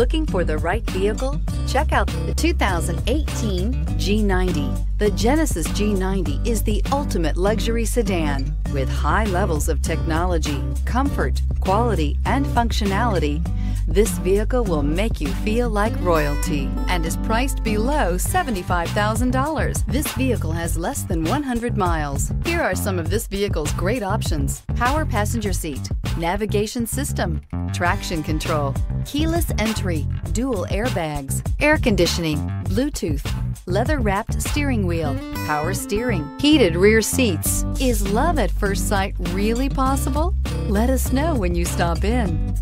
Looking for the right vehicle? Check out the 2018 G90. The Genesis G90 is the ultimate luxury sedan with high levels of technology, comfort, quality, and functionality. This vehicle will make you feel like royalty and is priced below $75,000. This vehicle has less than 100 miles. Here are some of this vehicle's great options. Power passenger seat, navigation system, traction control, keyless entry, dual airbags, air conditioning, Bluetooth, leather-wrapped steering wheel, power steering, heated rear seats. Is love at first sight really possible? Let us know when you stop in.